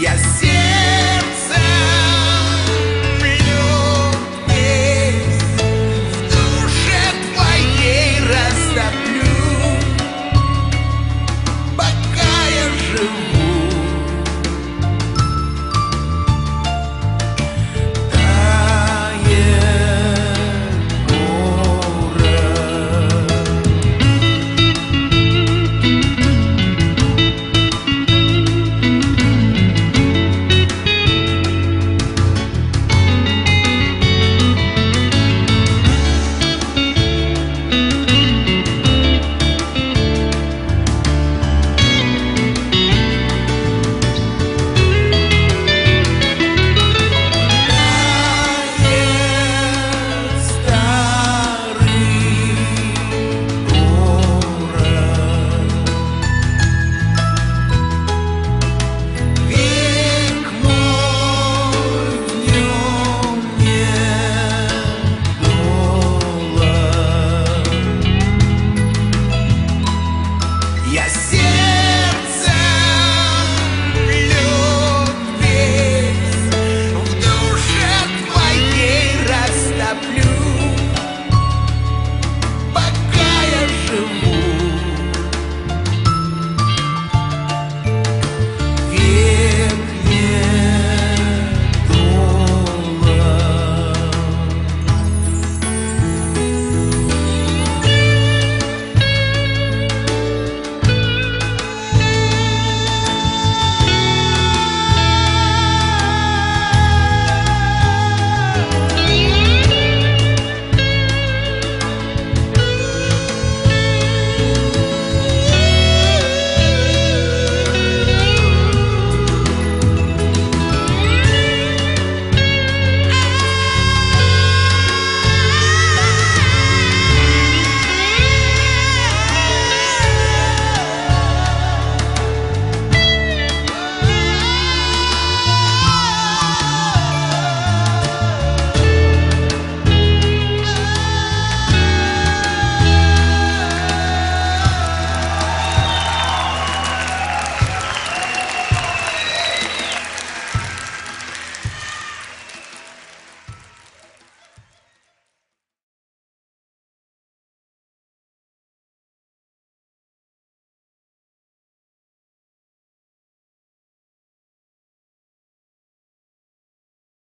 E assim